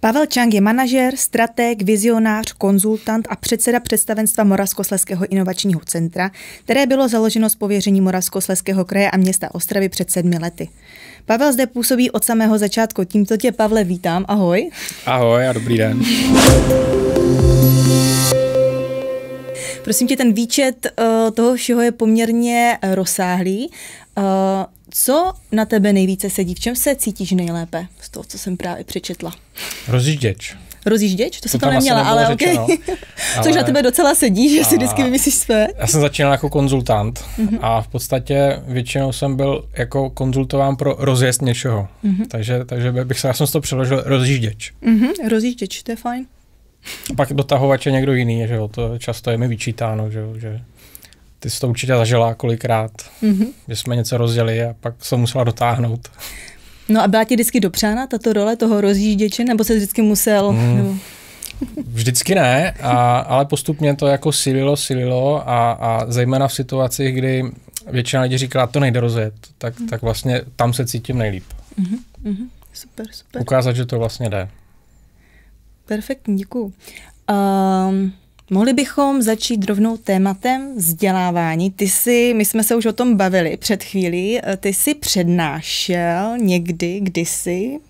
Pavel Čang je manažer, strateg, vizionář, konzultant a předseda představenstva Moravskosleského inovačního centra, které bylo založeno z pověření Moravskosleského kraje a města Ostravy před sedmi lety. Pavel zde působí od samého začátku. Tímto tě, Pavle, vítám. Ahoj. Ahoj a dobrý den. Prosím tě, ten výčet uh, toho všeho je poměrně rozsáhlý. Uh, co na tebe nejvíce sedí? V čem se cítíš nejlépe z toho, co jsem právě přečetla? Rozjížděč. Rozjížděč? To, to jsem tam neměla, ale ok. ale... Což na tebe docela sedí, že si vždycky vymyslíš své. Já jsem začínal jako konzultant mm-hmm. a v podstatě většinou jsem byl jako konzultován pro rozjezd něčeho. Mm-hmm. Takže, takže bych se, já jsem to přeložil rozjížděč. Mm-hmm, rozjížděč, to je fajn. Pak dotahovač je někdo jiný, že jo, to často je mi vyčítáno, že jo, že ty jsi to určitě zažila kolikrát, mm-hmm. že jsme něco rozděli a pak se musela dotáhnout. No a byla ti vždycky dopřána tato role toho rozjížděče, nebo se vždycky musel... Mm. Nebo... Vždycky ne, a, ale postupně to jako sililo, sililo a, a zejména v situacích, kdy většina lidí říkala, to nejde rozjet, tak, mm. tak vlastně tam se cítím nejlíp. Mm-hmm. Super, super. Ukázat, že to vlastně jde. Perfektní, děkuju. Um, Mohli bychom začít rovnou tématem vzdělávání. Ty si, my jsme se už o tom bavili před chvílí, ty si přednášel někdy, kdysi,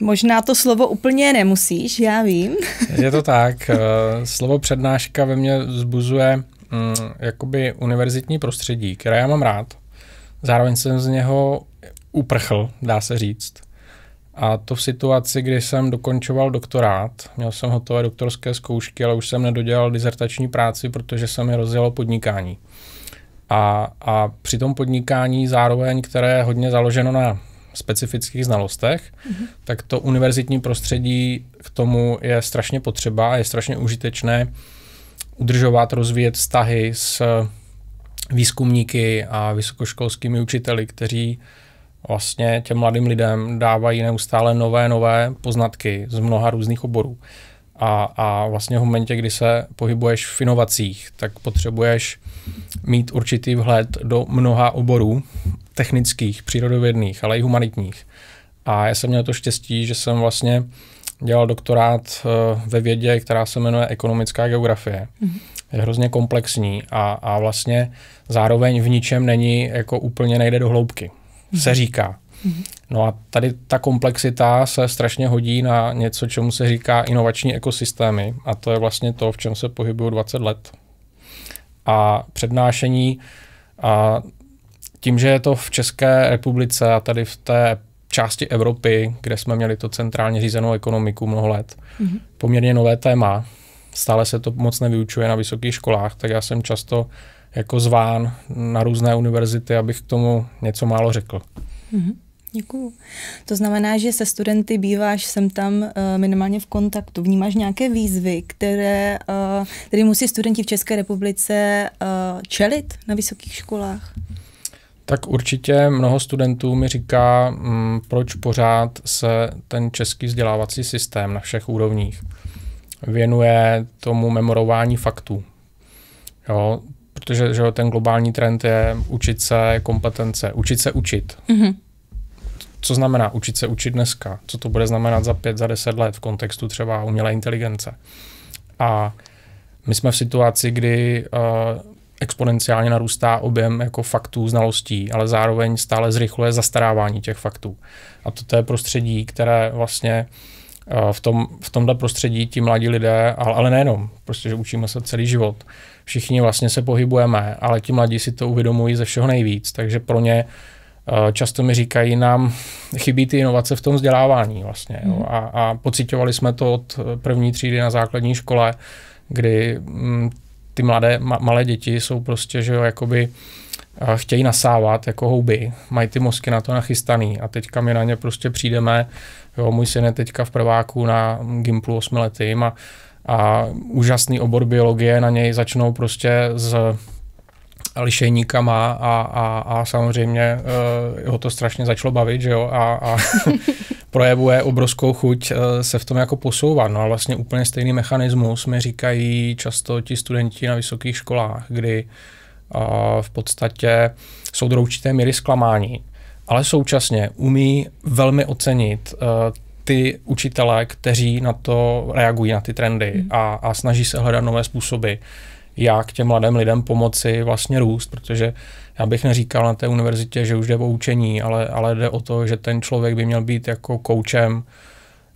Možná to slovo úplně nemusíš, já vím. Je to tak. Eh, slovo přednáška ve mně zbuzuje mm, jakoby univerzitní prostředí, které já mám rád. Zároveň jsem z něho uprchl, dá se říct. A to v situaci, kdy jsem dokončoval doktorát, měl jsem hotové doktorské zkoušky, ale už jsem nedodělal dizertační práci, protože se mi rozjelo podnikání. A, a při tom podnikání zároveň, které je hodně založeno na specifických znalostech, mm-hmm. tak to univerzitní prostředí k tomu je strašně potřeba a je strašně užitečné udržovat, rozvíjet vztahy s výzkumníky a vysokoškolskými učiteli, kteří vlastně těm mladým lidem dávají neustále nové, nové poznatky z mnoha různých oborů. A, a vlastně v momentě, kdy se pohybuješ v inovacích, tak potřebuješ mít určitý vhled do mnoha oborů, technických, přírodovědných, ale i humanitních. A já jsem měl to štěstí, že jsem vlastně dělal doktorát eh, ve vědě, která se jmenuje ekonomická geografie. Mm-hmm. Je hrozně komplexní a, a vlastně zároveň v ničem není jako úplně nejde do hloubky se říká. No a tady ta komplexita se strašně hodí na něco, čemu se říká inovační ekosystémy a to je vlastně to, v čem se pohybuju 20 let. A přednášení a tím, že je to v České republice a tady v té části Evropy, kde jsme měli to centrálně řízenou ekonomiku mnoho let, mm-hmm. poměrně nové téma, stále se to moc nevyučuje na vysokých školách, tak já jsem často jako zván na různé univerzity, abych k tomu něco málo řekl. Mm-hmm. Děkuju. To znamená, že se studenty býváš sem tam uh, minimálně v kontaktu. Vnímáš nějaké výzvy, které, uh, které musí studenti v České republice uh, čelit na vysokých školách? Tak určitě mnoho studentů mi říká, m, mm, proč pořád se ten český vzdělávací systém na všech úrovních věnuje tomu memorování faktů. Jo, protože že ten globální trend je učit se kompetence, učit se učit. Mm-hmm. Co znamená učit se učit dneska? Co to bude znamenat za pět, za deset let v kontextu třeba umělé inteligence? A my jsme v situaci, kdy uh, exponenciálně narůstá objem jako faktů, znalostí, ale zároveň stále zrychluje zastarávání těch faktů. A toto je prostředí, které vlastně uh, v, tom, v tomhle prostředí ti mladí lidé, ale, ale nejenom, prostě, že učíme se celý život, všichni vlastně se pohybujeme, ale ti mladí si to uvědomují ze všeho nejvíc, takže pro ně eh, často mi říkají, nám chybí ty inovace v tom vzdělávání vlastně. Jo. Mhm. A, a pocitovali jsme to od první třídy na základní škole, kdy m, mm, ty mladé, ma, malé děti jsou prostě, že jo, jakoby eh, chtějí nasávat jako houby, mají ty mozky na to nachystaný a teďka my na ně prostě přijdeme, jo, můj syn je teďka v prváku na Gimplu osmiletým a a úžasný obor biologie, na něj začnou prostě s lišejníkama a, a, a samozřejmě uh, ho to strašně začalo bavit, že jo, a, a projevuje obrovskou chuť uh, se v tom jako posouvat. No a vlastně úplně stejný mechanismus mi říkají často ti studenti na vysokých školách, kdy uh, v podstatě jsou do určité míry zklamání, ale současně umí velmi ocenit uh, ty učitelé, kteří na to reagují, na ty trendy hmm. a, a snaží se hledat nové způsoby, jak těm mladým lidem pomoci vlastně růst, protože já bych neříkal na té univerzitě, že už jde o učení, ale, ale jde o to, že ten člověk by měl být jako koučem,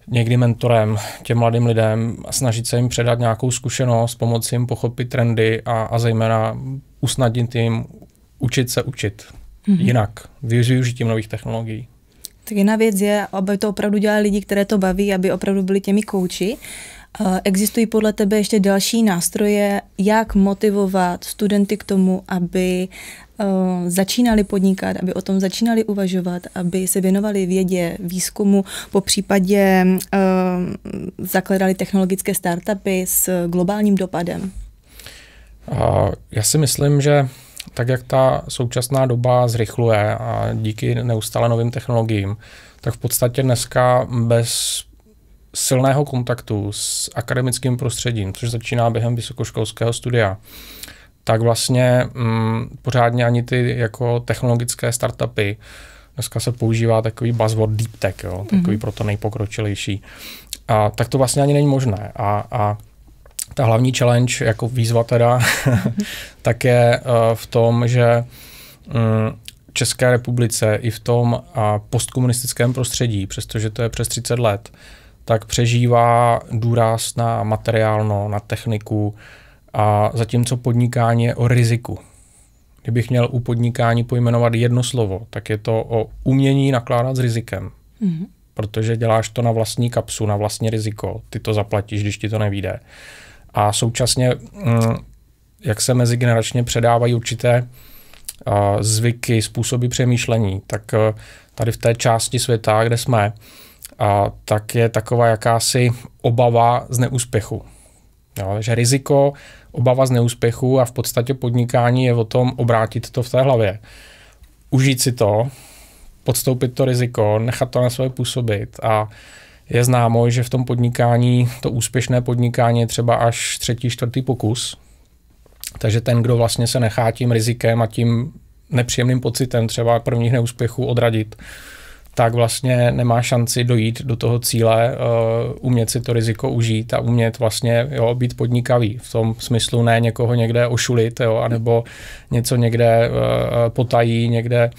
někdy mentorem těm mladým lidem a snažit se jim předat nějakou zkušenost, pomoci jim pochopit trendy a, a zejména usnadnit jim učit se učit mm-hmm. jinak, využitím nových technologií. Tak jedna věc je, aby to opravdu dělali lidi, které to baví, aby opravdu byli těmi kouči. Existují podle tebe ještě další nástroje, jak motivovat studenty k tomu, aby začínali podnikat, aby o tom začínali uvažovat, aby se věnovali vědě, výzkumu, po případě zakladali technologické startupy s globálním dopadem? Já si myslím, že tak jak ta současná doba zrychluje a díky neustále novým technologiím, tak v podstatě dneska bez silného kontaktu s akademickým prostředím, což začíná během vysokoškolského studia, tak vlastně mm, pořádně ani ty jako technologické startupy, dneska se používá takový buzzword deep tech, jo, takový mm-hmm. pro to nejpokročilejší, a tak to vlastně ani není možné. A, a ta hlavní challenge, jako výzva teda, tak je uh, v tom, že um, České republice i v tom uh, postkomunistickém prostředí, přestože to je přes 30 let, tak přežívá důraz na materiálno, na techniku a zatímco podnikání je o riziku. Kdybych měl u podnikání pojmenovat jedno slovo, tak je to o umění nakládat s rizikem. Mm-hmm. Protože děláš to na vlastní kapsu, na vlastní riziko. Ty to zaplatíš, když ti to nevíde. A současně, mm, jak se mezigeneračně předávají určité zvyky, způsoby přemýšlení, tak tady v té části světa, kde jsme, tak je taková jakási obava z neúspěchu. Že riziko, obava z neúspěchu a v podstatě podnikání je o tom obrátit to v té hlavě. Užít si to, podstoupit to riziko, nechat to na své působit a je známo, že v tom podnikání, to úspěšné podnikání je třeba až třetí, čtvrtý pokus. Takže ten, kdo vlastně se nechá tím rizikem a tím nepříjemným pocitem třeba prvních neúspěchů odradit, tak vlastně nemá šanci dojít do toho cíle, uh, umět si to riziko užít a umět vlastně jo, být podnikavý. V tom smyslu ne někoho někde ošulit, jo, anebo něco někde uh, potají, někde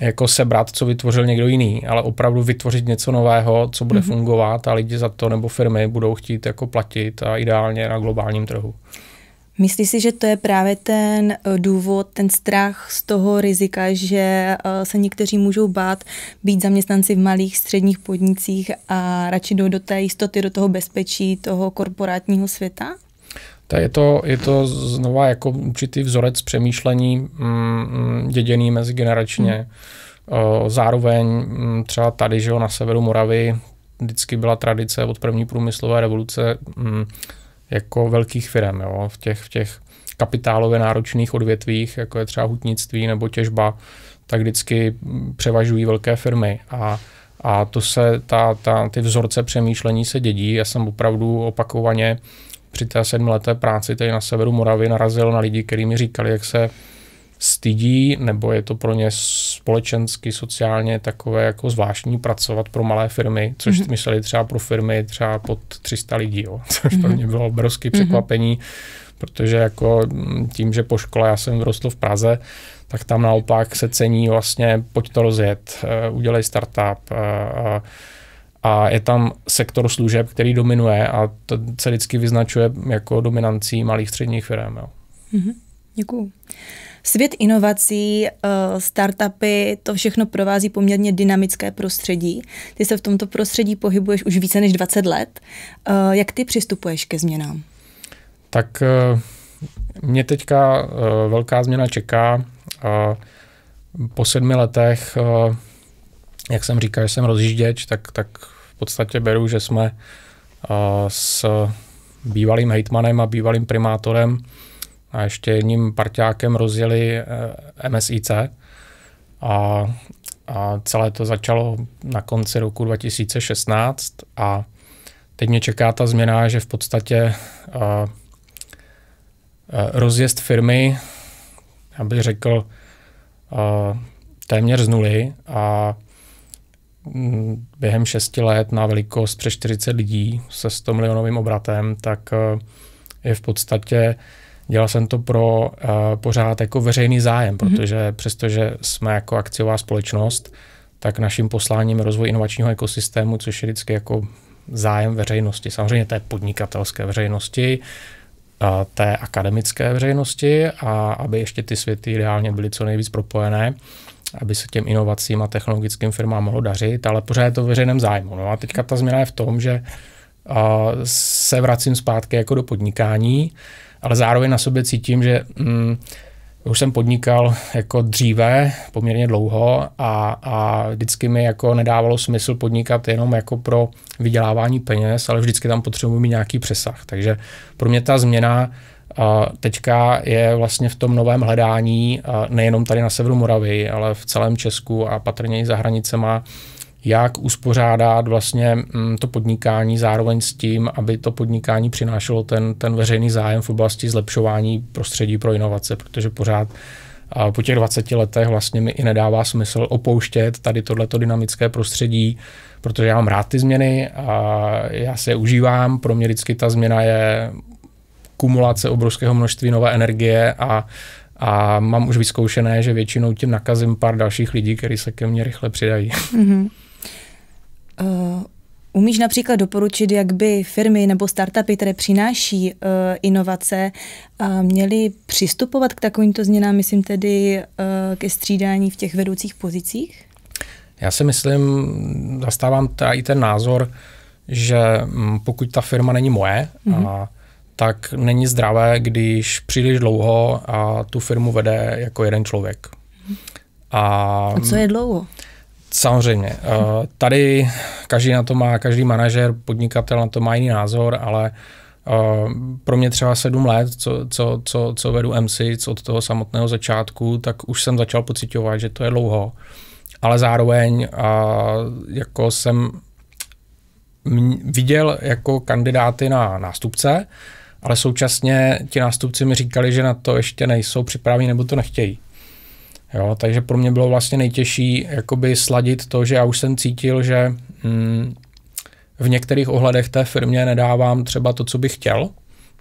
jako sebrat, co vytvořil někdo jiný, ale opravdu vytvořit něco nového, co bude mm-hmm. fungovat a lidi za to nebo firmy budou chtít jako platit a ideálně na globálním trhu. Myslíš si, že to je právě ten eh, důvod, ten strach z toho rizika, že eh, se někteří můžou bát být zaměstnanci v malých středních podnicích a radši jdou do té jistoty, do toho bezpečí, toho korporátního světa? To je to, je to znova jako určitý vzorec přemýšlení mm, mm děděný mezigeneračně. Mm. Zároveň mm, třeba tady, že na severu Moravy vždycky byla tradice od první průmyslové revoluce mm, jako velkých firm jo, v těch, v těch kapitálově náročných odvětvích, jako je třeba hutnictví nebo těžba, tak vždycky převažují velké firmy a a to se, ta, ta, ty vzorce přemýšlení se dědí. Já jsem opravdu opakovaně při té sedmileté práci tady na severu Moravy narazil na lidi, kteří mi říkali, jak se stydí, nebo je to pro ně společensky, sociálně takové jako zvláštní pracovat pro malé firmy, což mm-hmm. mysleli třeba pro firmy třeba pod 300 lidí, jo, což mm-hmm. pro mě bylo obrovské mm-hmm. překvapení, protože jako tím, že po škole já jsem vyrostl v Praze, tak tam naopak se cení vlastně pojď to rozjet, uh, udělej startup, uh, uh, a je tam sektor služeb, který dominuje a to se vždycky vyznačuje jako dominancí malých středních firm. Jo. Mm-hmm. Děkuju. Svět inovací, eh, startupy, to všechno provází poměrně dynamické prostředí. Ty se v tomto prostředí pohybuješ už více než 20 let. Eh, jak ty přistupuješ ke změnám? Tak eh, mě teďka velká změna čeká. Po sedmi letech jak jsem říkal, že jsem rozjížděč, tak, tak v podstatě beru, že jsme uh, s bývalým hejtmanem a bývalým primátorem a ještě jedním parťákem rozjeli eh, MSIC a, a celé to začalo na konci roku 2016 a teď mě čeká ta změna, že v podstatě uh, rozjezd firmy, já bych řekl, téměř z nuly a během 6 let na velikost přes 40 lidí se 100 milionovým obratem, tak eh, je v podstatě Dělal jsem to pro uh, pořád jako veřejný zájem, mm-hmm. protože přestože jsme jako akciová společnost, tak naším posláním je rozvoj inovačního ekosystému, což je vždycky jako zájem veřejnosti. Samozřejmě té podnikatelské veřejnosti, té akademické veřejnosti a aby ještě ty světy ideálně byly co nejvíc propojené, aby se těm inovacím a technologickým firmám mohlo dařit, ale pořád je to veřejném zájmu. No a teďka ta změna je v tom, že se vracím zpátky jako do podnikání, ale zároveň na sobě cítím, že mm, už jsem podnikal jako dříve poměrně dlouho a, a vždycky mi jako nedávalo smysl podnikat jenom jako pro vydělávání peněz, ale vždycky tam potřebuji mít nějaký přesah. Takže pro mě ta změna teďka je vlastně v tom novém hledání, nejenom tady na severu Moravy, ale v celém Česku a patrně i za hranicema, jak uspořádat vlastně mm, to podnikání zároveň s tím, aby to podnikání přinášelo ten, ten veřejný zájem v oblasti zlepšování prostředí pro inovace, protože pořád po těch 20 letech vlastně mi i nedává smysl opouštět tady tohleto dynamické prostředí, protože já mám rád ty změny a já se je užívám. Pro mě vždycky ta změna je kumulace obrovského množství nové energie a, a mám už vyzkoušené, že většinou tím nakazím pár dalších lidí, kteří se ke mně rychle přidají. Mm-hmm. Uh, umíš například doporučit, jak by firmy nebo startupy, které přináší uh, inovace, uh, měly přistupovat k takovýmto změnám, myslím tedy uh, ke střídání v těch vedoucích pozicích? Já si myslím, zastávám i ten názor, že mm, pokud ta firma není moje, mm-hmm. a, tak není zdravé, když příliš dlouho a tu firmu vede jako jeden člověk. A, a co je dlouho? Samozřejmě. Eh, tady každý na to má, každý manažer, podnikatel na to má jiný názor, ale eh, pro mě třeba sedm let, co, co, co, co vedu MC od toho samotného začátku, tak už jsem začal pocitovat, že to je dlouho. Ale zároveň jako jsem viděl jako kandidáty na nástupce, ale současně ti nástupci mi říkali, že na to ještě nejsou připraveni nebo to nechtějí. Jo, takže pro mě bylo vlastně nejtěžší jakoby sladit to, že já už jsem cítil, že mm, v některých ohledech té firmě nedávám třeba to, co bych chtěl,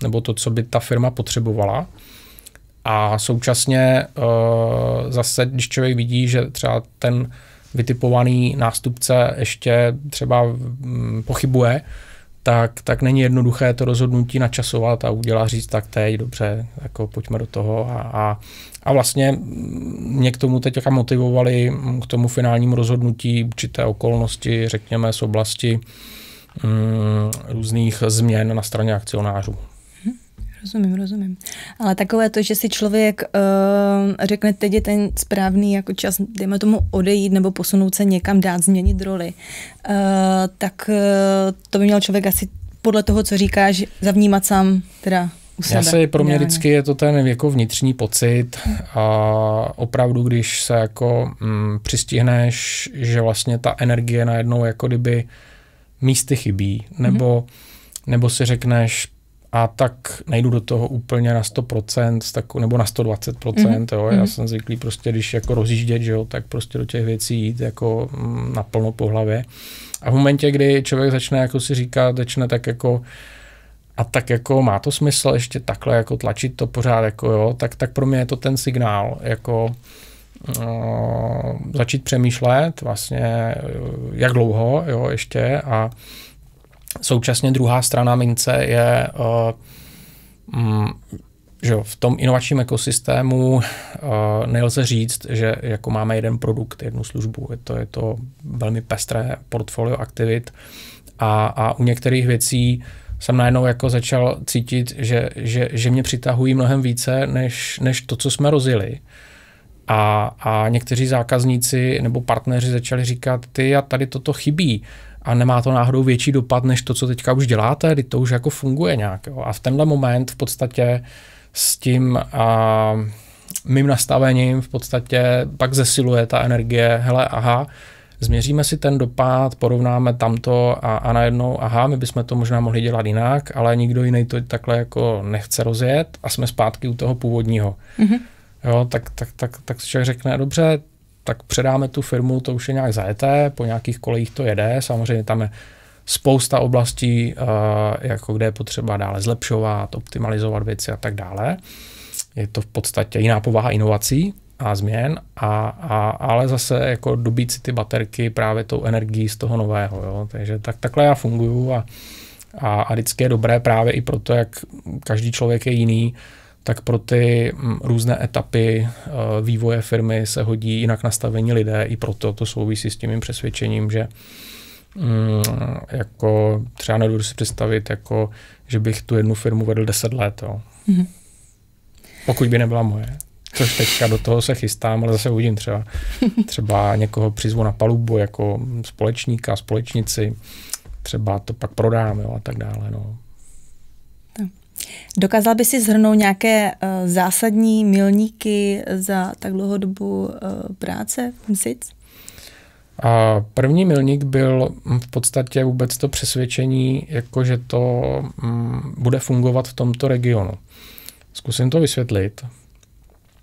nebo to, co by ta firma potřebovala. A současně uh, zase, když člověk vidí, že třeba ten vytipovaný nástupce ještě třeba mm, pochybuje, tak, tak není jednoduché to rozhodnutí načasovat a udělat říct, tak teď dobře, jako pojďme do toho. A, a, a vlastně mě k tomu teď motivovali k tomu finálnímu rozhodnutí určité okolnosti, řekněme, z oblasti mm, různých změn na straně akcionářů. Rozumím, rozumím. Ale takové to, že si člověk uh, řekne, teď je ten správný jako čas, dejme tomu odejít nebo posunout se někam, dát, změnit roli, uh, tak uh, to by měl člověk asi podle toho, co říkáš, zavnímat sám teda u sebe. Já se pro mě vždycky je to ten jako vnitřní pocit a opravdu, když se jako mm, přistihneš, že vlastně ta energie najednou jako kdyby místy chybí, nebo, mm-hmm. nebo si řekneš, a tak nejdu do toho úplně na 100%, tak, nebo na 120%, mm-hmm. jo. Já mm-hmm. jsem zvyklý prostě, když jako rozjíždět, že jo, tak prostě do těch věcí jít jako mm, naplno po hlavě. A v momentě, kdy člověk začne jako si říkat, začne tak jako a tak jako má to smysl ještě takhle jako tlačit to pořád, jako jo, tak, tak pro mě je to ten signál, jako uh, začít přemýšlet vlastně, jak dlouho, jo, ještě a Současně druhá strana mince je, uh, mm, že v tom inovačním ekosystému uh, nelze říct, že jako máme jeden produkt, jednu službu. Je to, je to velmi pestré portfolio aktivit a, a u některých věcí jsem najednou jako začal cítit, že, že, že mě přitahují mnohem více, než, než to, co jsme rozjeli. A, a někteří zákazníci nebo partneři začali říkat, ty a tady toto chybí a nemá to náhodou větší dopad, než to, co teďka už děláte, kdy to už jako funguje nějak. Jo. A v tenhle moment v podstatě s tím a, mým nastavením v podstatě pak zesiluje ta energie, hele, aha, změříme si ten dopad, porovnáme tamto a, a najednou, aha, my bychom to možná mohli dělat jinak, ale nikdo jiný to takhle jako nechce rozjet a jsme zpátky u toho původního. Mm-hmm. Jo, tak, tak, tak, tak člověk řekne, dobře, tak předáme tu firmu, to už je nějak zajeté, po nějakých kolejích to jede, samozřejmě tam je spousta oblastí, uh, jako kde je potřeba dále zlepšovat, optimalizovat věci a tak dále. Je to v podstatě jiná povaha inovací a změn, a, a, ale zase jako dobít si ty baterky právě tou energií z toho nového. Jo? Takže tak, takhle já funguju a, a, a vždycky je dobré právě i proto, jak každý člověk je jiný, tak pro ty mm, různé etapy uh, vývoje firmy se hodí jinak nastavení lidé, i proto to souvisí s tím mým přesvědčením, že mm, jako třeba nedovedu si představit, jako, že bych tu jednu firmu vedl 10 let. Jo. Mm-hmm. Pokud by nebyla moje. Což teďka do toho se chystám, ale zase uvidím třeba, třeba někoho přizvu na palubu jako společníka, společnici, třeba to pak prodám jo, a tak dále. No. Dokázal by si zhrnout nějaké uh, zásadní milníky za tak dlouhou dobu uh, práce v MSIC? A první milník byl v podstatě vůbec to přesvědčení, jako že to mm, bude fungovat v tomto regionu. Zkusím to vysvětlit.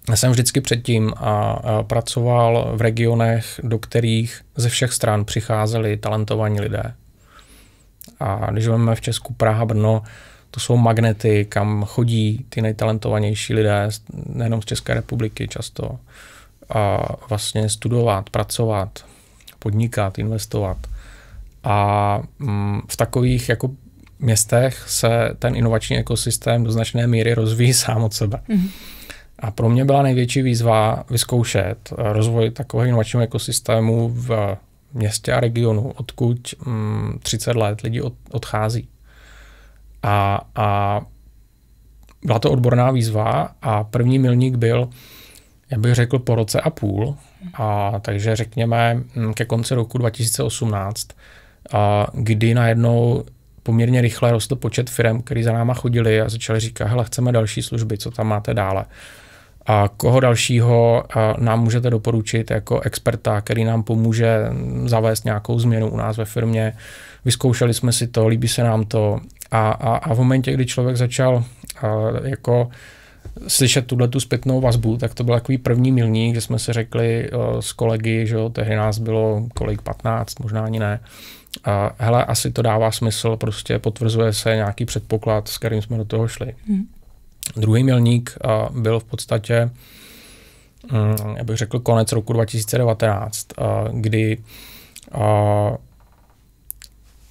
Já jsem vždycky předtím a, a pracoval v regionech, do kterých ze všech stran přicházeli talentovaní lidé. A když vezmeme v Česku Praha, Brno, to jsou magnety, kam chodí ty nejtalentovanější lidé, nejenom z České republiky často, a vlastně studovat, pracovat, podnikat, investovat. A mm, v takových jako městech se ten inovační ekosystém do značné míry rozvíjí sám od sebe. Mm-hmm. A pro mě byla největší výzva vyzkoušet rozvoj takového inovačního ekosystému v městě a regionu, odkud mm, 30 let lidi od, odchází. A, a byla to odborná výzva a první milník byl, já bych řekl, po roce a půl, a takže řekněme mm, ke konci roku 2018, a kdy najednou poměrně rychle rostl počet firm, který za náma chodili a začali říkat, hele, chceme další služby, co tam máte dále. A koho dalšího nám můžete doporučit jako experta, který nám pomůže zavést nějakou změnu u nás ve firmě. Vyzkoušeli jsme si to, líbí se nám to. A, a, a v momentě, kdy člověk začal a, jako slyšet tuhle tu zpětnou vazbu, tak to byl takový první milník, že jsme si řekli s kolegy, že jo, tehdy nás bylo kolik 15, možná ani ne. A, hele, asi to dává smysl, prostě potvrzuje se nějaký předpoklad, s kterým jsme do toho šli. Hmm. Druhý milník uh, byl v podstatě, um, já bych řekl, konec roku 2019, uh, kdy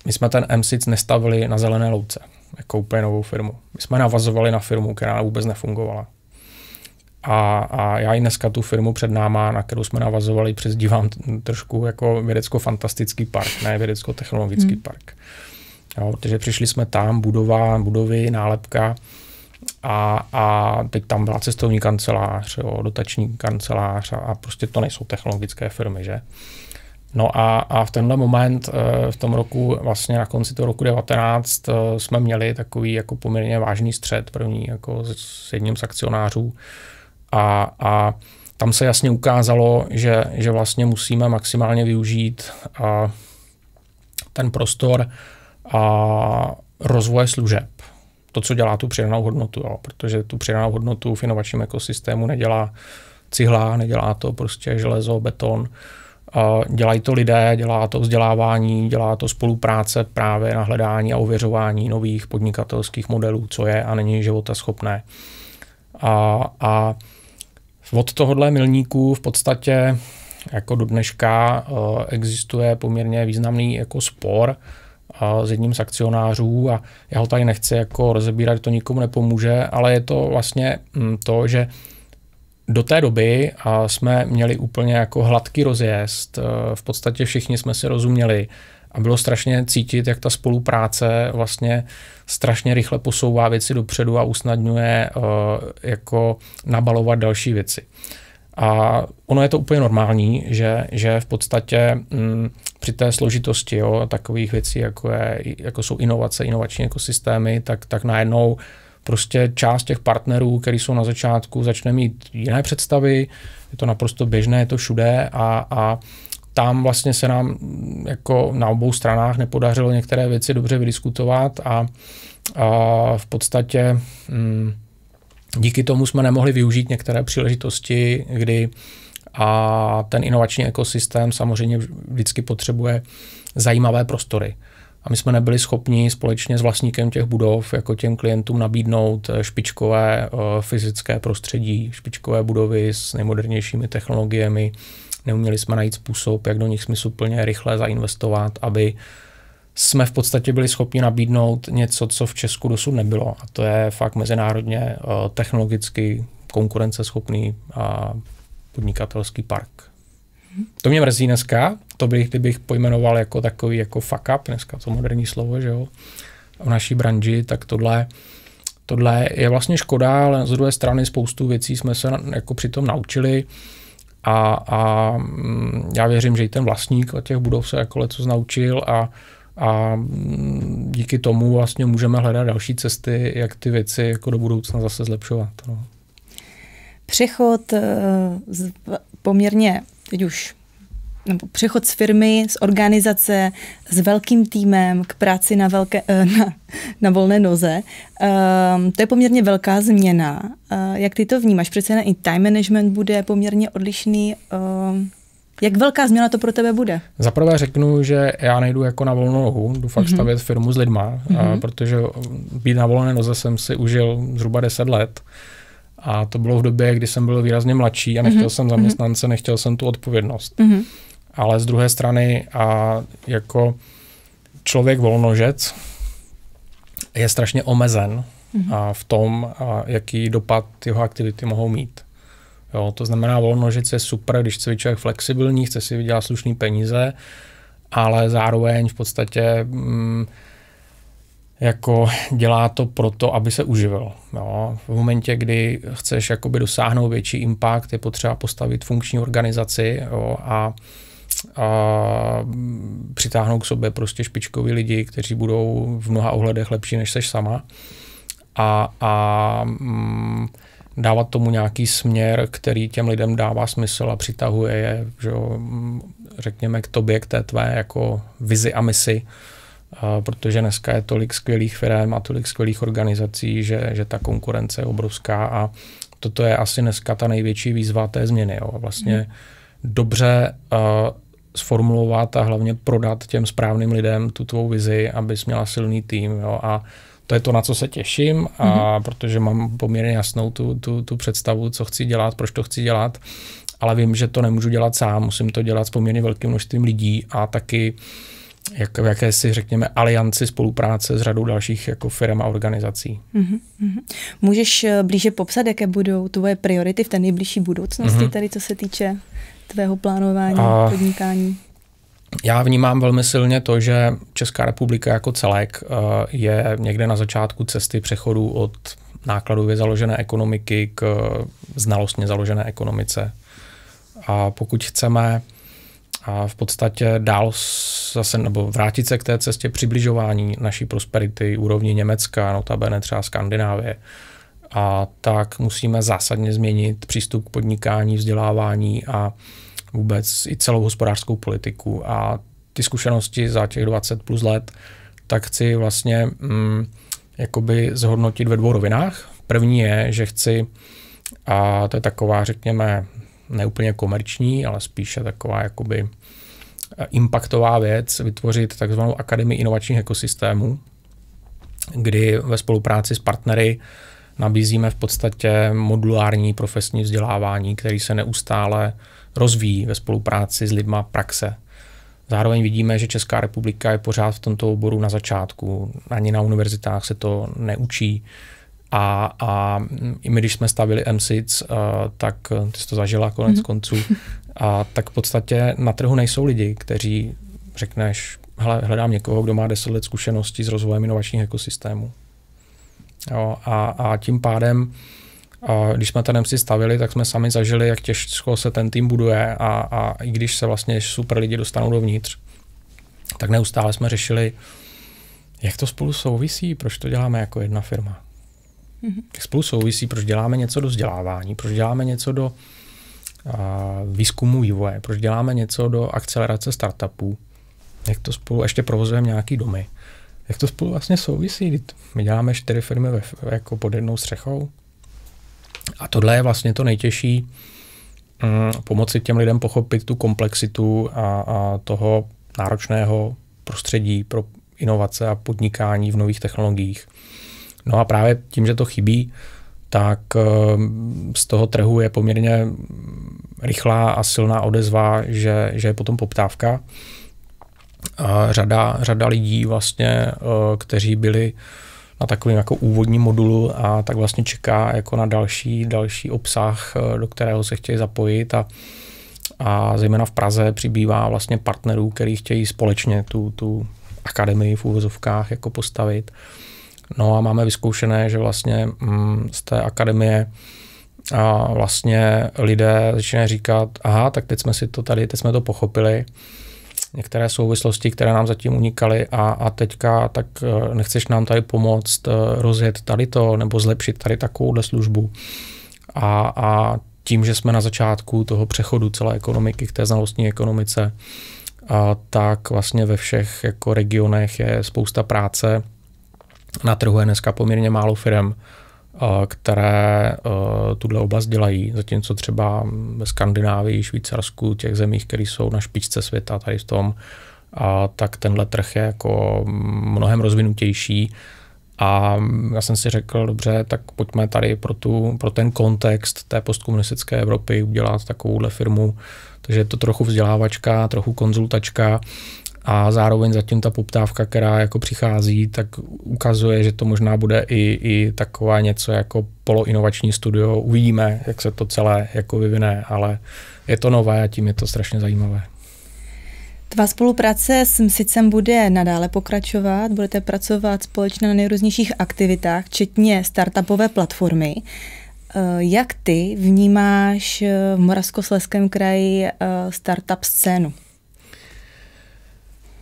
my jsme ten MSIC nestavili na zelené louce, jako úplně novou firmu. My jsme navazovali na firmu, která vůbec nefungovala. A, a já i dneska tu firmu před náma, na kterou jsme navazovali, přezdívám trošku jako vědecko-fantastický park, ne vědecko-technologický hmm. park. Jo, protože přišli jsme tam, budova, budovy, nálepka, a, a teď tam byla cestovní kancelář, jo, dotační kancelář a, a prostě to nejsou technologické firmy, že? No a, a v tenhle moment, eh, v tom roku, vlastně na konci toho roku 19, eh, jsme měli takový jako poměrně vážný střed, první jako s jedním z akcionářů. A, a tam se jasně ukázalo, že, že vlastně musíme maximálně využít a, ten prostor a rozvoje služeb. To, co dělá tu přidanou hodnotu, jo, protože tu přidanou hodnotu v inovačním ekosystému nedělá cihla, nedělá to prostě železo, beton, dělají to lidé, dělá to vzdělávání, dělá to spolupráce právě na hledání a ověřování nových podnikatelských modelů, co je a není života schopné. A, a od tohohle milníku v podstatě jako do dneška uh, existuje poměrně významný jako spor s jedním z akcionářů a já ho tady nechci jako rozebírat, to nikomu nepomůže, ale je to vlastně mm, to, že do té doby jsme měli úplně jako hladký rozjezd, v podstatě všichni jsme si rozuměli a bylo strašně cítit, jak ta spolupráce vlastně strašně rychle posouvá věci dopředu a usnadňuje jako nabalovat další věci. A ono je to úplně normální, že, že v podstatě mm, při té složitosti jo, takových věcí, jako, je, jako jsou inovace, inovační ekosystémy, tak, tak najednou prostě část těch partnerů, který jsou na začátku, začne mít jiné představy, je to naprosto běžné, je to všude a, a tam vlastně se nám mm, jako na obou stranách nepodařilo některé věci dobře vydiskutovat a, a v podstatě mm, díky tomu jsme nemohli využít některé příležitosti, kdy a ten inovační ekosystém samozřejmě vždycky potřebuje zajímavé prostory. A my jsme nebyli schopni společně s vlastníkem těch budov jako těm klientům nabídnout eh, špičkové uh, fyzické prostředí, špičkové budovy s nejmodernějšími technologiemi. Neuměli jsme najít způsob, jak do nich smysluplně rychle zainvestovat, aby jsme v podstatě byli schopni nabídnout něco, co v Česku dosud nebylo. A to je fakt mezinárodně uh, technologicky konkurenceschopný a podnikatelský park. To mě mrzí dneska, to bych, kdybych pojmenoval jako takový jako fuck up, dneska to moderní slovo, že jo, v naší branži, tak tohle, tohle je vlastně škoda, ale z druhé strany spoustu věcí jsme se jako přitom naučili a, a mm, já věřím, že i ten vlastník těch budov se jako leco naučil a, a mm, díky tomu vlastně můžeme hledat další cesty, jak ty věci jako do budoucna zase zlepšovat. No. Přechod eh, poměrně, teď už nebo přechod z firmy, z organizace, s velkým týmem k práci na, velké, eh, na, na volné noze. Um, to je poměrně velká změna. Uh, jak ty to vnímáš? Přece i time management bude poměrně odlišný. Um, jak velká změna to pro tebe bude? Za prvé řeknu, že já nejdu jako na volnou nohu, jdu fakt mm-hmm. stavět firmu s lidma, mm-hmm. protože být na volné noze jsem si užil zhruba 10 let. A to bylo v době, kdy jsem byl výrazně mladší a nechtěl mm-hmm. jsem zaměstnance, nechtěl jsem tu odpovědnost. Mm-hmm. Ale z druhé strany a jako člověk volnožec je strašně omezen mm-hmm. a v tom, a jaký dopad jeho aktivity mohou mít. Jo, to znamená, volnožec je super, když chce být člověk flexibilní, chce si vydělat slušný peníze, ale zároveň v podstatě mm, jako dělá to proto, aby se uživil. Jo. V momentě, kdy chceš jakoby dosáhnout větší impact, je potřeba postavit funkční organizaci jo, a, a přitáhnout k sobě prostě špičkoví lidi, kteří budou v mnoha ohledech lepší, než seš sama. A, a mm, dávat tomu nějaký směr, který těm lidem dává smysl a přitahuje je, že jo, řekněme, k tobě, k té tvé jako vizi a misi, protože dneska je tolik skvělých firm a tolik skvělých organizací, že, že ta konkurence je obrovská a toto je asi dneska ta největší výzva té změny. Jo. Vlastně hmm. dobře uh, sformulovat a hlavně prodat těm správným lidem tu tvou vizi, abys měla silný tým. Jo. A to je to, na co se těším, a mm-hmm. protože mám poměrně jasnou tu, tu, tu představu, co chci dělat, proč to chci dělat, ale vím, že to nemůžu dělat sám, musím to dělat s poměrně velkým množstvím lidí a taky jak, v jakési, řekněme, alianci spolupráce s řadou dalších jako firm a organizací. Mm-hmm. Můžeš eh, blíže popsat, jaké budou tvoje priority v té nejbližší budoucnosti, mm-hmm. tady co se týče tvého plánování, a... podnikání? Já vnímám velmi silně to, že Česká republika jako celek eh, je někde na začátku cesty přechodu od nákladově založené ekonomiky k znalostně založené ekonomice. A pokud chceme a v podstatě dál zase, nebo vrátit se k té cestě přibližování naší prosperity úrovni Německa, notabene třeba Skandinávie, a tak musíme zásadně změnit přístup k podnikání, vzdělávání a vůbec i celou hospodářskou politiku a ty zkušenosti za těch 20 plus let, tak chci vlastně mm, jakoby zhodnotit ve dvou rovinách. První je, že chci, a to je taková, řekněme, neúplně komerční, ale spíše taková jakoby impactová věc, vytvořit takzvanou Akademii inovačních ekosystémů, kdy ve spolupráci s partnery nabízíme v podstatě modulární profesní vzdělávání, který se neustále rozvíjí ve spolupráci s lidma praxe. Zároveň vidíme, že Česká republika je pořád v tomto oboru na začátku. Ani na univerzitách se to neučí. A, a i my, když jsme stavili MSIC, uh, tak ty jsi to zažila konec mm-hmm. konců, a tak v podstatě na trhu nejsou lidi, kteří řekneš, hele, hledám někoho, kdo má 10 let zkušeností s rozvojem inovačních ekosystémů. Jo, a, a tím pádem a když jsme ten MC stavili, tak jsme sami zažili, jak těžko se ten tým buduje a, a i když se vlastně super lidi dostanou dovnitř, tak neustále jsme řešili, jak to spolu souvisí, proč to děláme jako jedna firma. Mm-hmm. Jak spolu souvisí, proč děláme něco do vzdělávání, proč děláme něco do a, výzkumu vývoje, proč děláme něco do akcelerace startupů, jak to spolu, ještě provozujeme nějaký domy, jak to spolu vlastně souvisí. My děláme čtyři firmy ve, jako pod jednou střechou, a tohle je vlastně to nejtěžší, mm, pomoci těm lidem pochopit tu komplexitu a, a toho náročného prostředí pro inovace a podnikání v nových technologiích. No a právě tím, že to chybí, tak eh, z toho trhu je poměrně rychlá a silná odezva, že, že je potom poptávka. Řada, řada lidí vlastně, eh, kteří byli na takovém jako úvodním modulu a tak vlastně čeká jako na další, další obsah, eh, do kterého se chtějí zapojit a, a zejména v Praze přibývá vlastně partnerů, který chtějí společně tu, tu akademii v úvozovkách jako postavit. No a máme vyzkoušené, že vlastně mm, z té akademie a vlastně lidé začínají říkat, aha, tak teď jsme si to tady, teď jsme to pochopili, některé souvislosti, které nám zatím unikaly a, a teďka tak eh, nechceš nám tady pomoct eh, rozjet tady to nebo zlepšit tady takovouhle službu. A, a tím, že jsme na začátku toho přechodu celé ekonomiky k té znalostní ekonomice, a tak vlastně ve všech jako regionech je spousta práce. Na trhu je dneska poměrně málo firm, které tuhle oblast dělají, zatímco třeba ve Skandinávii, Švýcarsku, těch zemích, které jsou na špičce světa tady v tom, a tak tenhle trh je jako mnohem rozvinutější. A já jsem si řekl, dobře, tak pojďme tady pro, tu, pro ten kontext té postkomunistické Evropy udělat takovouhle firmu. Takže je to trochu vzdělávačka, trochu konzultačka a zároveň zatím ta poptávka, která jako přichází, tak ukazuje, že to možná bude i, i taková něco jako poloinovační studio. Uvidíme, jak se to celé jako vyvine, ale je to nové a tím je to strašně zajímavé. Tvá spolupráce s Msicem bude nadále pokračovat, budete pracovat společně na nejrůznějších aktivitách, včetně startupové platformy. Eh, jak ty vnímáš v Moravskoslezském kraji eh, startup scénu?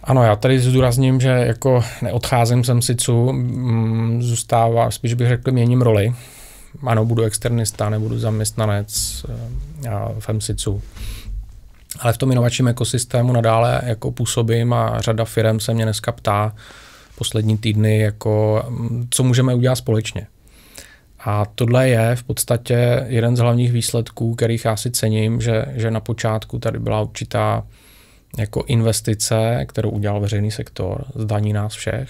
Ano, já tady zdůrazním, že jako neodcházím z MSICu, mm, zůstává, spíš bych řekl, měním roli. Ano, budu externista, nebudu zaměstnanec eh, v MSICu. Ale v tom inovačním ekosystému nadále jako působím a řada firm se mě dneska ptá poslední týdny, jako, mm, co můžeme udělat společně. A tohle je v podstatě jeden z hlavních výsledků, kterých já si cením, že, že na počátku tady byla určitá jako investice, kterou udělal veřejný sektor, zdaní nás všech,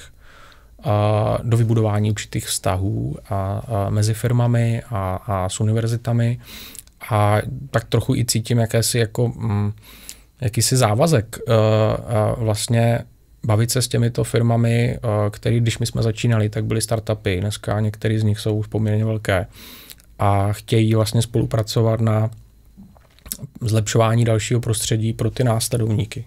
do vybudování určitých vztahů a, a mezi firmami a, a s univerzitami. A tak trochu i cítím jakési jako mm, jakýsi závazek uh, uh, vlastně bavit se s těmito firmami, uh, který když my jsme začínali, tak byly startupy, dneska některé z nich jsou už poměrně velké a chtějí vlastně spolupracovat na zlepšování dalšího prostředí pro ty následovníky.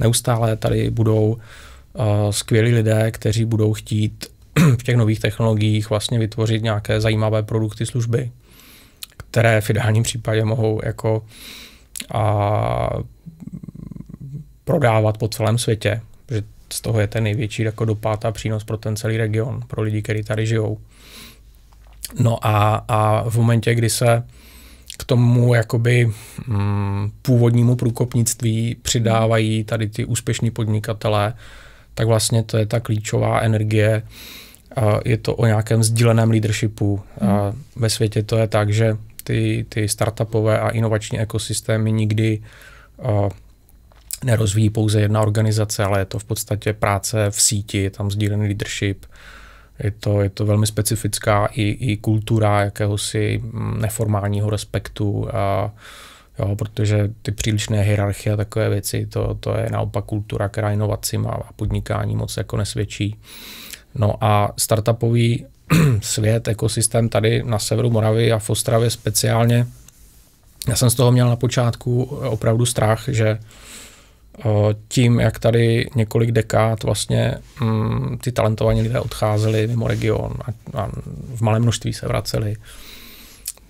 Neustále tady budou uh, skvělí lidé, kteří budou chtít v těch nových technologiích vlastně vytvořit nějaké zajímavé produkty, služby, které v ideálním případě mohou jako a, prodávat po celém světě, že z toho je ten největší jako dopad a přínos pro ten celý region, pro lidi, kteří tady žijou. No a, a v momentě, kdy se k tomu jakoby mm, původnímu průkopnictví přidávají tady ty úspěšní podnikatelé, tak vlastně to je ta klíčová energie. A je to o nějakém sdíleném leadershipu. Hmm. A ve světě to je tak, že ty, ty startupové a inovační ekosystémy nikdy nerozvíjí pouze jedna organizace, ale je to v podstatě práce v síti, je tam sdílený leadership, je to, je to velmi specifická i, i kultura jakéhosi mm, neformálního respektu, a, jo, protože ty přílišné hierarchie a takové věci, to, to je naopak kultura, která inovacím a podnikání moc jako nesvědčí. No a startupový svět, ekosystém tady na severu Moravy a v Ostravě speciálně, já jsem z toho měl na počátku opravdu strach, že tím, jak tady několik dekád vlastně mm, ty talentovaní lidé odcházeli mimo region a, a v malém množství se vraceli,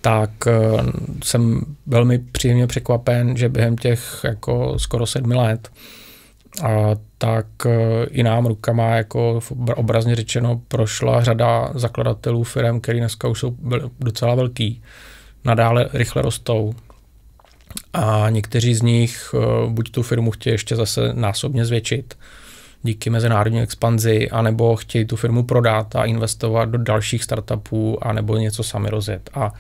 tak uh, jsem velmi příjemně překvapen, že během těch jako skoro sedmi let a tak uh, i nám rukama, jako obrazně řečeno, prošla řada zakladatelů firm, který dneska už jsou docela velký, nadále rychle rostou, a někteří z nich eh, buď tu firmu chtějí ještě zase násobně zvětšit díky mezinárodní expanzi, anebo chtějí tu firmu prodat a investovat do dalších startupů, anebo něco sami rozjet. A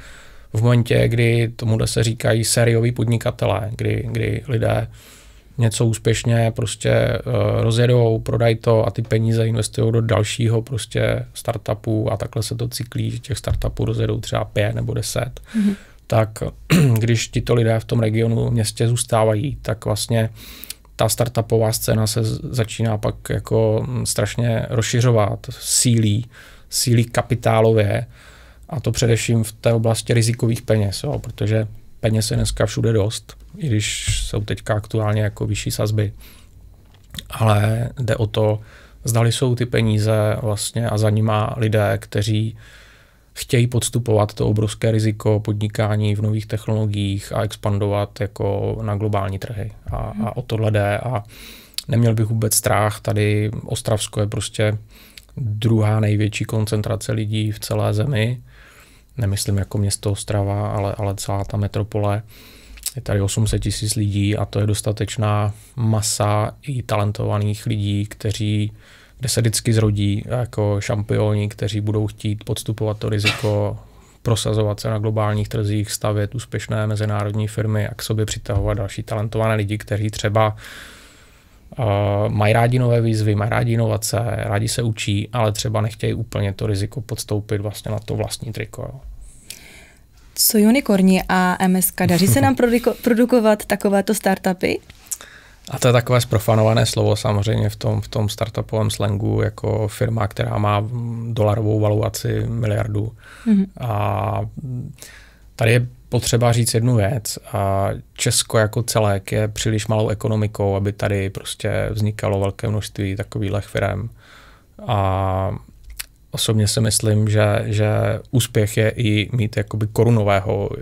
v momentě, kdy tomuhle se říkají sérioví podnikatelé, kdy, kdy lidé něco úspěšně prostě uh, rozjedou, prodají to a ty peníze investují do dalšího prostě startupu a takhle se to cyklí, že těch startupů rozjedou třeba pět nebo deset. Mm-hmm. Tak když tito lidé v tom regionu městě zůstávají, tak vlastně ta startupová scéna se začíná pak jako strašně rozšiřovat, sílí, sílí kapitálově a to především v té oblasti rizikových peněz, jo, protože peněz je dneska všude dost, i když jsou teďka aktuálně jako vyšší sazby. Ale jde o to, zdali jsou ty peníze vlastně a za nima lidé, kteří chtějí podstupovat to obrovské riziko podnikání v nových technologiích a expandovat jako na globální trhy. A, a o tohle jde a neměl bych vůbec strach. Tady Ostravsko je prostě druhá největší koncentrace lidí v celé zemi. Nemyslím jako město Ostrava, ale, ale celá ta metropole. Je tady 800 tisíc lidí a to je dostatečná masa i talentovaných lidí, kteří kde se vždycky zrodí jako šampioni, kteří budou chtít podstupovat to riziko, prosazovat se na globálních trzích, stavět úspěšné mezinárodní firmy a k sobě přitahovat další talentované lidi, kteří třeba uh, mají rádi nové výzvy, mají rádi inovace, rádi se učí, ale třeba nechtějí úplně to riziko podstoupit vlastně na to vlastní triko. Co unikorni a MSK, daří se nám produkovat takovéto startupy? A to je takové zprofanované slovo samozřejmě v tom, v tom startupovém slangu jako firma, která má dolarovou valuaci miliardu. Mm-hmm. A tady je potřeba říct jednu věc. A Česko jako celek je příliš malou ekonomikou, aby tady prostě vznikalo velké množství takových firm. A osobně si myslím, že, že úspěch je i mít jakoby korunového uh,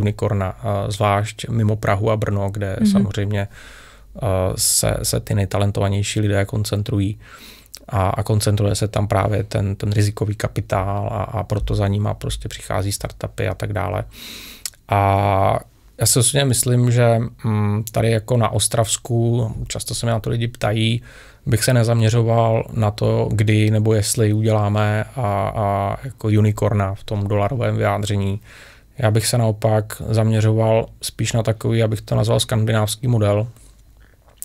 unikorna, uh, zvlášť mimo Prahu a Brno, kde mm-hmm. samozřejmě se, se ty nejtalentovanější lidé koncentrují a, a koncentruje se tam právě ten, ten rizikový kapitál a, a proto za nima prostě přichází startupy a tak dále. A já si osobně myslím, že mm, tady jako na Ostravsku, často se mě na to lidi ptají, bych se nezaměřoval na to, kdy nebo jestli uděláme a, a jako unicorna v tom dolarovém vyjádření. Já bych se naopak zaměřoval spíš na takový, abych to nazval skandinávský model,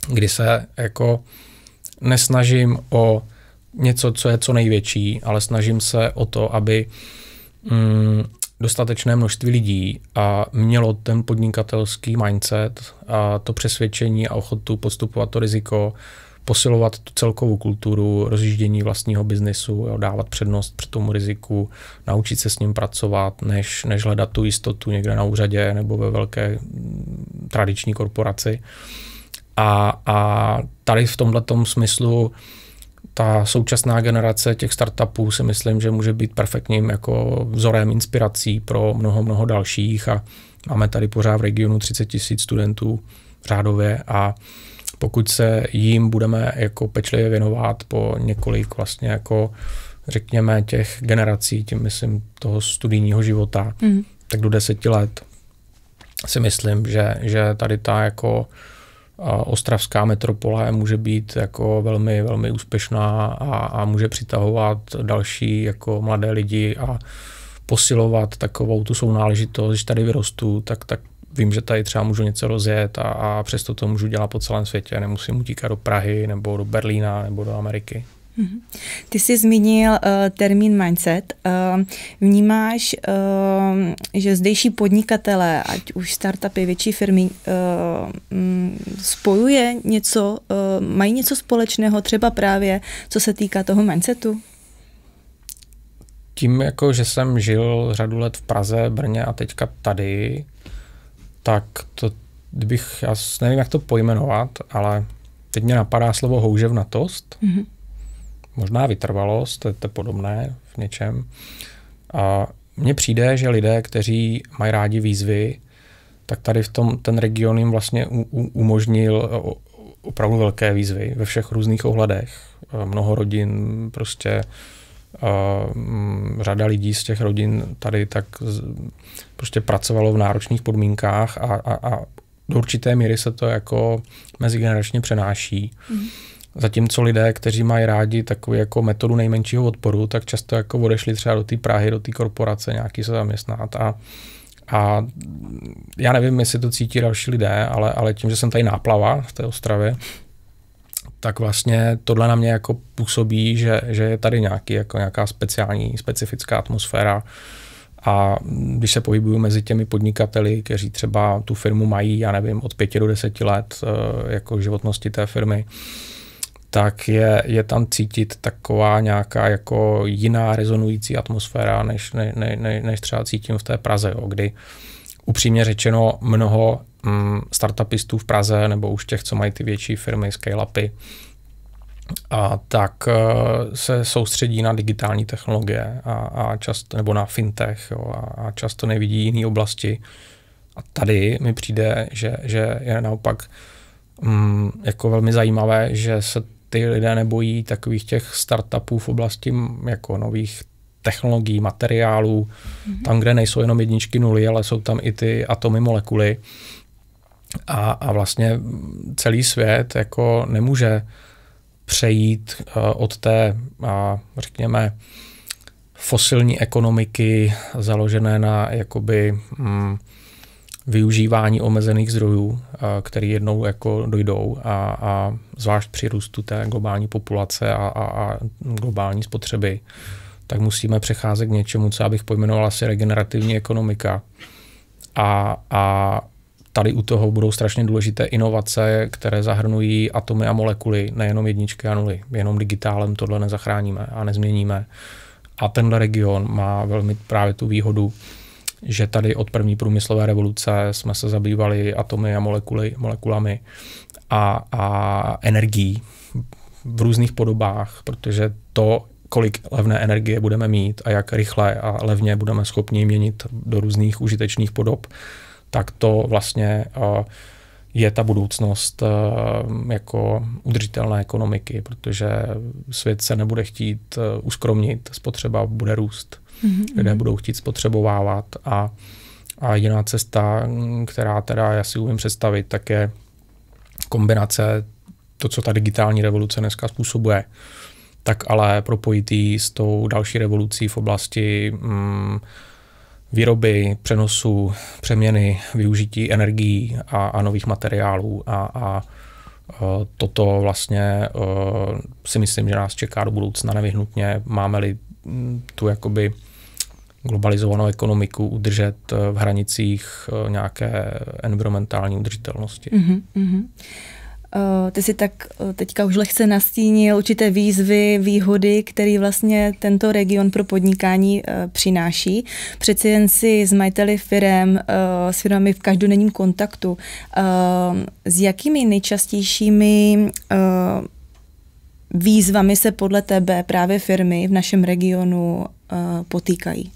kdy se jako nesnažím o něco, co je co největší, ale snažím se o to, aby mm, dostatečné množství lidí a mělo ten podnikatelský mindset a to přesvědčení a ochotu podstupovat to riziko, posilovat tu celkovou kulturu, rozjíždění vlastního biznesu, jo, dávat přednost před tomu riziku, naučit se s ním pracovat, než, než hledat tu jistotu někde na úřadě nebo ve velké mm, tradiční korporaci. A, a tady v tomto smyslu ta současná generace těch startupů si myslím, že může být perfektním jako vzorem, inspirací pro mnoho, mnoho dalších a máme tady pořád v regionu 30 tisíc studentů řádově a pokud se jim budeme jako pečlivě věnovat po několik vlastně jako řekněme těch generací, tím myslím toho studijního života, mm. tak do deseti let si myslím, že, že tady ta jako ostravská metropole může být jako velmi, velmi úspěšná a, a může přitahovat další jako mladé lidi a posilovat takovou tu sounáležitost, když tady vyrostu, tak, tak vím, že tady třeba můžu něco rozjet a, a přesto to můžu dělat po celém světě. Nemusím utíkat do Prahy nebo do Berlína nebo do Ameriky. Mhm. Ty jsi zmínil uh, termín mindset. Uh, vnímáš, uh, že zdejší podnikatelé, ať už startupy, větší firmy, uh, spojuje něco, uh, mají něco společného třeba právě, co se týká toho mindsetu? Tím, jako, že jsem žil řadu let v Praze, Brně a teďka tady, tak to, kdybych, já nevím, jak to pojmenovat, ale teď mě napadá slovo houževnatost. Mm-hmm možná vytrvalost, to je, to podobné v něčem. A mně přijde, že lidé, kteří mají rádi výzvy, tak tady v tom ten region jim vlastně umožnil opravdu velké výzvy ve všech různých ohledech. Mnoho rodin, prostě uh, řada lidí z těch rodin tady tak prostě pracovalo v náročných podmínkách a, a, a do určité míry se to jako mezigeneračně přenáší. Mm. Zatímco lidé, kteří mají rádi takovou jako metodu nejmenšího odporu, tak často jako odešli třeba do té Prahy, do té korporace nějaký se zaměstnat a, A já nevím, jestli to cítí další lidé, ale, ale tím, že jsem tady náplava v té Ostravě, tak vlastně tohle na mě jako působí, že, že je tady nějaký, jako nějaká speciální, specifická atmosféra. A když se pohybuju mezi těmi podnikateli, kteří třeba tu firmu mají, já nevím, od pěti do deseti let eh, jako životnosti té firmy, tak je, je tam cítit taková nějaká jako jiná rezonující atmosféra, než, ne, ne, ne, než třeba cítím v té Praze, jo, kdy upřímně řečeno mnoho mm, startupistů v Praze nebo už těch, co mají ty větší firmy, scale-upy, a tak uh, se soustředí na digitální technologie a, a často, nebo na fintech jo, a, a často nevidí jiné oblasti. A tady mi přijde, že, že je naopak um, jako velmi zajímavé, že se ty lidé nebojí takových těch startupů v oblasti jako nových technologií, materiálů, mm-hmm. tam, kde nejsou jenom jedničky nuly, ale jsou tam i ty atomy, molekuly. A, a vlastně celý svět jako nemůže přejít uh, od té, uh, řekněme, fosilní ekonomiky založené na jakoby um, využívání omezených zdrojů, které jednou jako dojdou a, a zvlášť při růstu té globální populace a, a, a globální spotřeby, tak musíme přecházet k něčemu, co bych pojmenoval asi regenerativní ekonomika. A, a tady u toho budou strašně důležité inovace, které zahrnují atomy a molekuly, nejenom jedničky a nuly. Jenom digitálem tohle nezachráníme a nezměníme. A tenhle region má velmi právě tu výhodu, že tady od první průmyslové revoluce jsme se zabývali atomy a molekuly, molekulami a, a energií v různých podobách, protože to, kolik levné energie budeme mít a jak rychle a levně budeme schopni měnit do různých užitečných podob, tak to vlastně uh, je ta budoucnost uh, jako udržitelné ekonomiky, protože svět se nebude chtít uh, uskromnit, spotřeba bude růst mm-hmm. lidé budou chtít spotřebovávat a, a jiná cesta, která teda já si umím představit, tak je kombinace to, co ta digitální revoluce dneska způsobuje, tak ale propojitý s tou další revolucí v oblasti mm, výroby, přenosu, přeměny, využití energií a, a nových materiálů a, a toto vlastně si myslím, že nás čeká do budoucna nevyhnutně. Máme-li mm, tu jakoby globalizovanou ekonomiku udržet eh, v hranicích eh, nějaké environmentální udržitelnosti. Mm-hmm, mm-hmm. Ty si tak teďka už lehce nastínil určité výzvy, výhody, které vlastně tento region pro podnikání přináší. Přeci jen si s majiteli firem, s firmami v každodenním kontaktu. S jakými nejčastějšími výzvami se podle tebe právě firmy v našem regionu potýkají?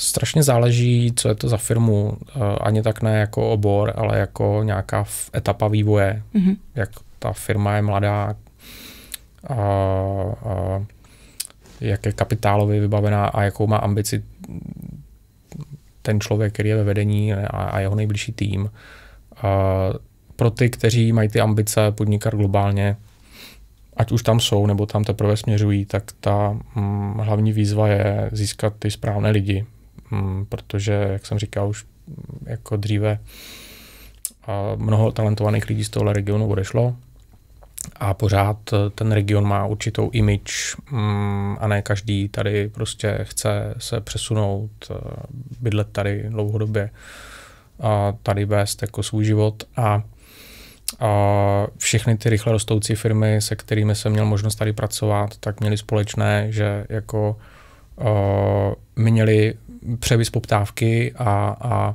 Strašně záleží, co je to za firmu. Eh, ani tak ne jako obor, ale jako nějaká etapa vývoje. Mm-hmm. Jak ta firma je mladá, a, a jak je kapitálově vybavená a jakou má ambici ten člověk, který je ve vedení a, a jeho nejbližší tým. A pro ty, kteří mají ty ambice podnikat globálně, ať už tam jsou nebo tam teprve směřují, tak ta hm, hlavní výzva je získat ty správné lidi, protože, jak jsem říkal už jako dříve, mnoho talentovaných lidí z tohle regionu odešlo. A pořád ten region má určitou image mm, a ne každý tady prostě chce se přesunout, eh, bydlet tady dlouhodobě a tady vést jako svůj život. A a všechny ty rychle rostoucí firmy, se kterými jsem měl možnost tady pracovat, tak měli společné, že jako uh, měli převis poptávky a, a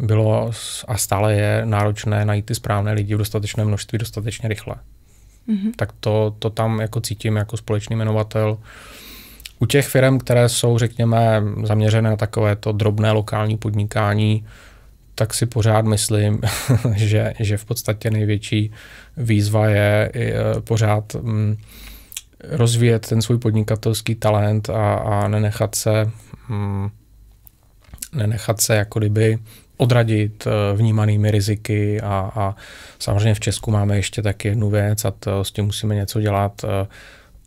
bylo a stále je náročné najít ty správné lidi v dostatečné množství dostatečně rychle. Mm-hmm. Tak to, to tam jako cítím jako společný jmenovatel. U těch firm, které jsou, řekněme, zaměřené na takové to drobné lokální podnikání, tak si pořád myslím, že, že v podstatě největší výzva je, je pořád mm, rozvíjet ten svůj podnikatelský talent a, a nenechat se mm, nenechat se jako kdyby odradit eh, vnímanými riziky a, a samozřejmě v Česku máme ještě taky jednu věc a to, s tím musíme něco dělat. Eh,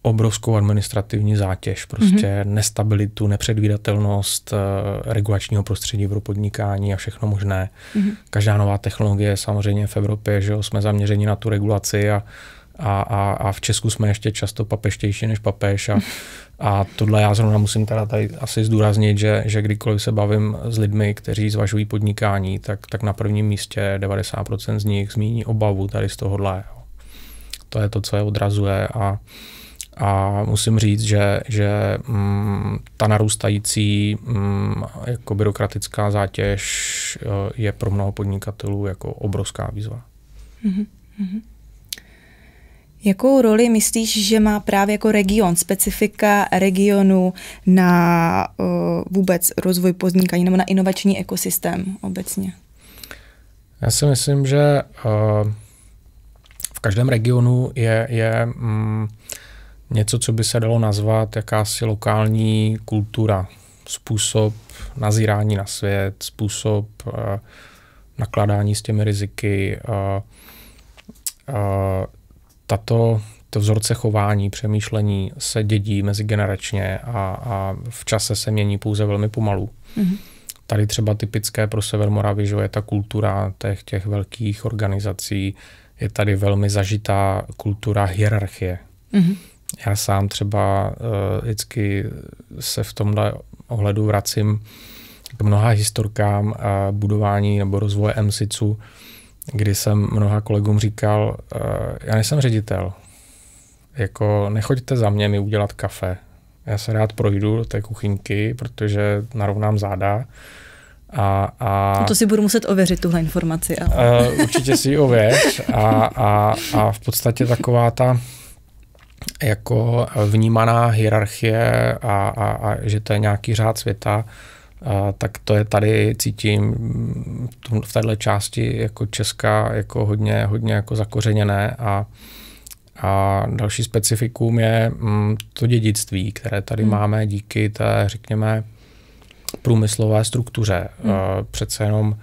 obrovskou administrativní zátěž, prostě mm-hmm. nestabilitu, nepředvídatelnost uh, regulačního prostředí pro podnikání a všechno možné. Mm-hmm. Každá nová technologie samozřejmě v Evropě, že jo, jsme zaměřeni na tu regulaci a, a, a, a v Česku jsme ještě často papeštější než papež a, a tohle já zrovna musím teda tady asi zdůraznit, že, že kdykoliv se bavím s lidmi, kteří zvažují podnikání, tak, tak na prvním místě 90% z nich zmíní obavu tady z tohohle. To je to, co je odrazuje a, a musím říct, že, že mm, ta narůstající mm, jako byrokratická zátěž eh, je pro mnoho podnikatelů jako obrovská výzva. Mm-hmm. Jakou roli myslíš, že má právě jako region, specifika regionu na uh, vůbec rozvoj podnikání nebo na inovační ekosystém obecně? Já si myslím, že uh, v každém regionu je, je um, něco, co by se dalo nazvat jakási lokální kultura, způsob nazírání na svět, způsob uh, nakladání s těmi riziky, uh, uh, tato to vzorce chování, přemýšlení se dědí mezigeneračně a, a v čase se mění pouze velmi pomalu. Mm-hmm. Tady třeba typické pro Sever Moravy, že je ta kultura těch, těch velkých organizací, je tady velmi zažitá kultura hierarchie. Mm-hmm. Já sám třeba uh, vždycky se v tomhle ohledu vracím k mnoha historkám uh, budování nebo rozvoje MSICu, kdy jsem mnoha kolegům říkal, uh, já nejsem ředitel, jako nechoďte za mě mi udělat kafe. Já se rád projdu do té kuchyňky, protože narovnám záda. A, a, to si budu muset ověřit, tuhle informaci. Ale. Uh, určitě si ji ověř. A, a, a v podstatě taková ta jako vnímaná hierarchie a, a, a že to je nějaký řád světa, a, tak to je tady, cítím v této části jako Česka jako hodně, hodně jako zakořeněné a, a další specifikum je mm, to dědictví, které tady hmm. máme díky té, řekněme, průmyslové struktuře. Hmm. Přece jenom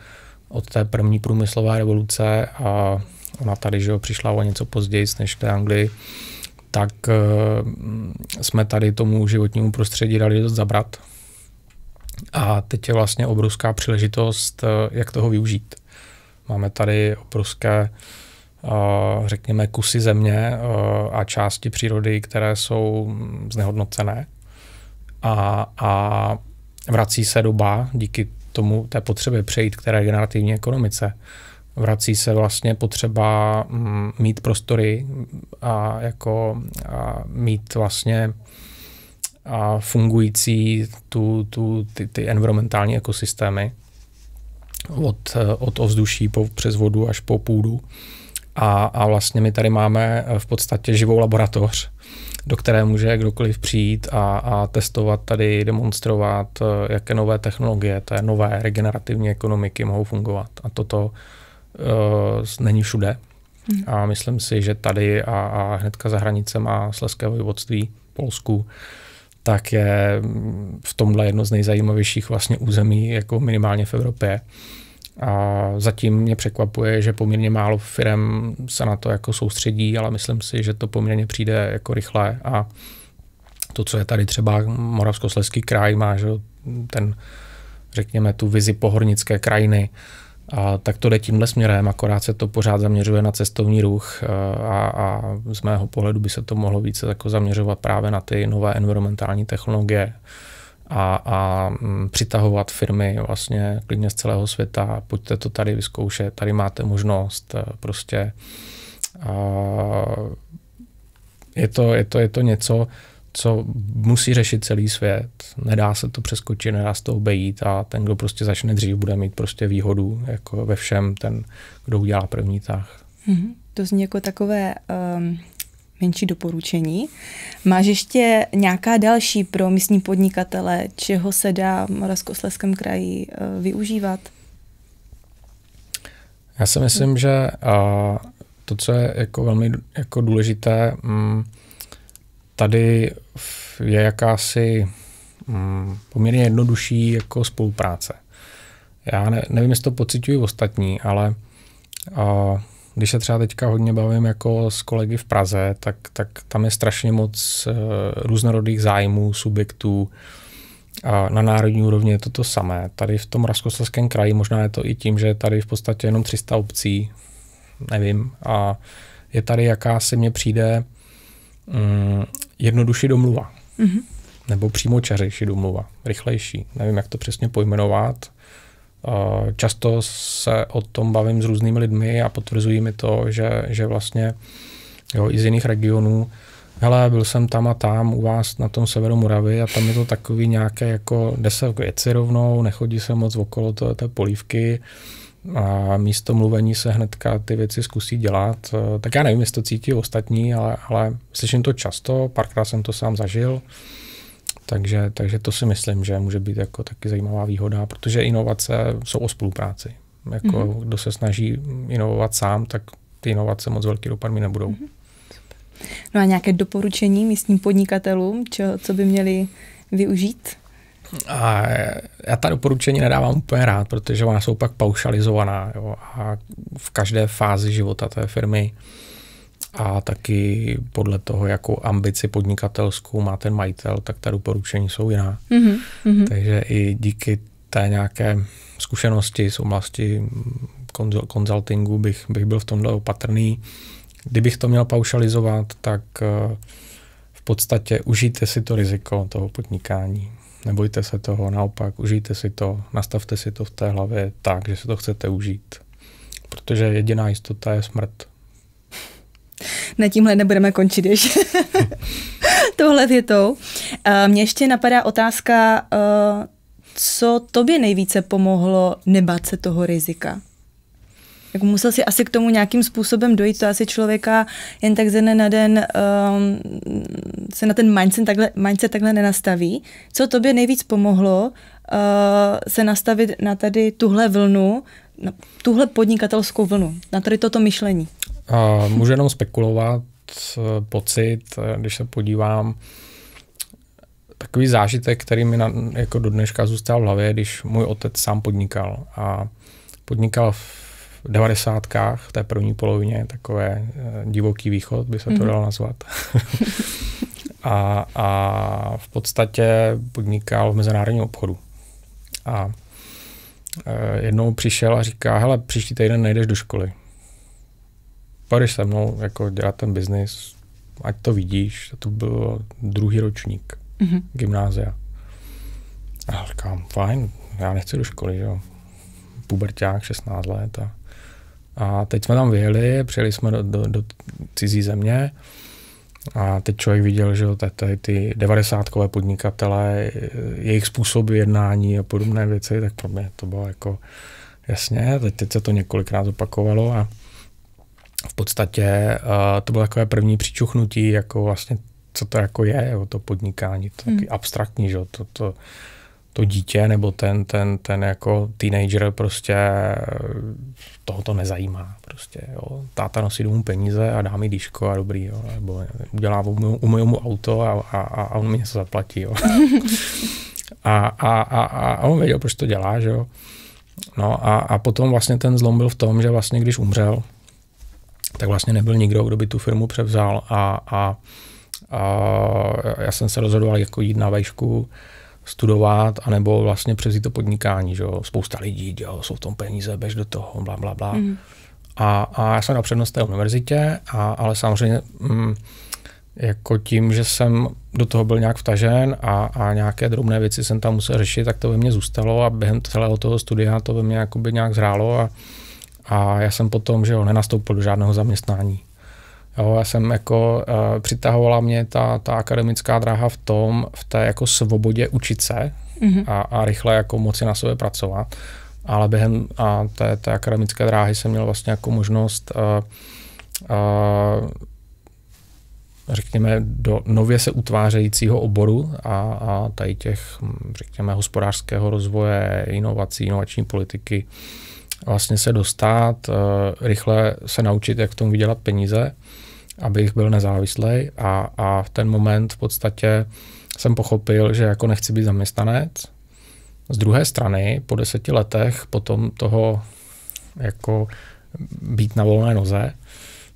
od té první průmyslové revoluce a ona tady že jo, přišla o něco později než v té Anglii, tak uh, jsme tady tomu životnímu prostředí dali dost zabrat. A teď je vlastně obrovská příležitost, uh, jak toho využít. Máme tady obrovské, uh, řekněme, kusy země a části přírody, které jsou znehodnocené. A, a vrací se doba díky tomu té potřebě přejít k té regenerativní ekonomice vrací se vlastně potřeba mm, mít prostory a jako a mít vlastně a fungující tu, tu, ty, ty environmentální ekosystémy od, od ovzduší po, přes vodu až po půdu. A, a vlastně my tady máme v podstatě živou laboratoř, do které může kdokoliv přijít a, a testovat tady, demonstrovat, jaké nové technologie, té nové regenerativní ekonomiky mohou fungovat. A toto uh, není všude. Hmm. A myslím si, že tady a, a hnedka za hranicema Sleského vojvodství, Polsku, tak je v tomhle jedno z nejzajímavějších vlastně území, jako minimálně v Evropě. A zatím mě překvapuje, že poměrně málo firm se na to jako soustředí, ale myslím si, že to poměrně přijde jako rychle a to, co je tady třeba Moravskoslezský kraj, má že ten, řekněme, tu vizi pohornické krajiny, a tak to jde tímhle směrem, akorát se to pořád zaměřuje na cestovní ruch a, a z mého pohledu by se to mohlo více jako zaměřovat právě na ty nové environmentální technologie a, a m, přitahovat firmy vlastně klidně z celého světa. Pojďte to tady vyzkoušet, tady máte možnost prostě a, je to, je to, je to něco, co musí řešit celý svět. Nedá se to přeskočit, nedá se to obejít a ten, kdo prostě začne dřív, bude mít prostě výhodu jako ve všem, ten, kdo udělá první tah. Mm-hmm. To zní jako takové um, menší doporučení. Máš ještě nějaká další pro místní podnikatele, čeho se dá v Moravskoslezském kraji uh, využívat? Já si myslím, že uh, to, co je jako velmi jako důležité, um, tady je jakási mm, poměrně jednodušší jako spolupráce. Já ne, nevím, jestli to pocitují ostatní, ale a, Když se třeba teďka hodně bavím jako s kolegy v Praze, tak, tak tam je strašně moc uh, různorodých zájmů, subjektů. A na národní úrovni je to to samé. Tady v tom Raskosleském kraji možná je to i tím, že je tady v podstatě jenom 300 obcí, nevím. A je tady jakási mně přijde um, jednodušší domluva. Mm-hmm. Nebo přímo čařejší domluva, rychlejší. Nevím, jak to přesně pojmenovat. Často se o tom bavím s různými lidmi a potvrzují mi to, že, že vlastně jo, i z jiných regionů, hele, byl jsem tam a tam u vás na tom severu Moravy a tam je to takový nějaké jako, jde se k věci rovnou, nechodí se moc okolo té, té polívky a místo mluvení se hnedka ty věci zkusí dělat. Tak já nevím, jestli to cítí ostatní, ale, ale slyším to často, párkrát jsem to sám zažil. Takže, takže to si myslím, že může být jako taky zajímavá výhoda, protože inovace jsou o spolupráci. Jako mm-hmm. kdo se snaží inovovat sám, tak ty inovace moc velký dopad mi nebudou. Mm-hmm. No a nějaké doporučení místním podnikatelům, čo, co by měli využít? A já ta doporučení nedávám úplně rád, protože ona jsou pak paušalizovaná jo, a v každé fázi života té firmy a taky podle toho, jakou ambici podnikatelskou má ten majitel, tak ta doporučení jsou jiná. Mm-hmm. Takže i díky té nějaké zkušenosti z oblasti konzultingu bych, bych byl v tomhle opatrný. Kdybych to měl paušalizovat, tak eh, v podstatě užijte si to riziko toho podnikání. Nebojte se toho, naopak užijte si to, nastavte si to v té hlavě tak, že si to chcete užít. Protože jediná jistota je smrt. Na tímhle nebudeme končit ještě tohle větou. Mně ještě napadá otázka, co tobě nejvíce pomohlo nebát se toho rizika? Jak musel si asi k tomu nějakým způsobem dojít, to asi člověka jen tak ze dne na den um, se na ten mindset takhle, mindset takhle nenastaví. Co tobě nejvíc pomohlo uh, se nastavit na tady tuhle vlnu, na tuhle podnikatelskou vlnu, na tady toto myšlení? Uh, můžu jenom spekulovat, uh, pocit, když se podívám, takový zážitek, který mi na, jako do dneška zůstal v hlavě, když můj otec sám podnikal a podnikal v devadesátkách, v té první polovině, takové uh, divoký východ, by se to mm-hmm. dalo nazvat. a, a v podstatě podnikal v mezinárodním obchodu. A uh, jednou přišel a říká, hele, příští týden nejdeš do školy půjdeš se mnou jako dělat ten biznis, ať to vidíš. A to byl druhý ročník mm-hmm. gymnázia. A říkám, fajn, já nechci do školy, jo. Puberták, 16 let. A, a teď jsme tam vyjeli, přijeli jsme do, do, do cizí země a teď člověk viděl, že tady ty devadesátkové podnikatele, jejich způsoby jednání a podobné věci, tak pro mě to bylo jako jasně, teď, teď se to několikrát opakovalo a v podstatě uh, to bylo takové první přičuchnutí, jako vlastně, co to jako je, jo, to podnikání, to hmm. taky abstraktní, že to, to, to dítě nebo ten, ten, ten jako teenager prostě toho to nezajímá. Prostě, jo. Táta nosí domů peníze a dá mi dýško a dobrý, jo. nebo udělá umyju mu auto a, a, a on mi něco zaplatí. Jo. a, a, a, a on věděl, proč to dělá. Že jo. No a, a potom vlastně ten zlom byl v tom, že vlastně když umřel, tak vlastně nebyl nikdo, kdo by tu firmu převzal a, a, a já jsem se rozhodoval jako jít na vejšku, studovat, anebo vlastně převzít to podnikání, že jo. Spousta lidí, jo, jsou v tom peníze, bež do toho, bla, bla, bla. Mm. A, a já jsem dal přednost té univerzitě, a, ale samozřejmě mm, jako tím, že jsem do toho byl nějak vtažen a, a nějaké drobné věci jsem tam musel řešit, tak to ve mně zůstalo a během celého toho studia to ve mně jakoby nějak zhrálo a, a já jsem potom, že jo, nenastoupil do žádného zaměstnání. Jo, já jsem jako, uh, přitahovala mě ta, ta akademická dráha v tom, v té jako svobodě učit se mm-hmm. a, a rychle jako moci na sobě pracovat. Ale během a té, té akademické dráhy jsem měl vlastně jako možnost uh, uh, řekněme, do nově se utvářejícího oboru a, a tady těch, řekněme, hospodářského rozvoje, inovací, inovační politiky, vlastně se dostat, rychle se naučit, jak v tom vydělat peníze, abych byl nezávislý a, a v ten moment v podstatě jsem pochopil, že jako nechci být zaměstnanec. Z druhé strany, po deseti letech potom toho jako být na volné noze,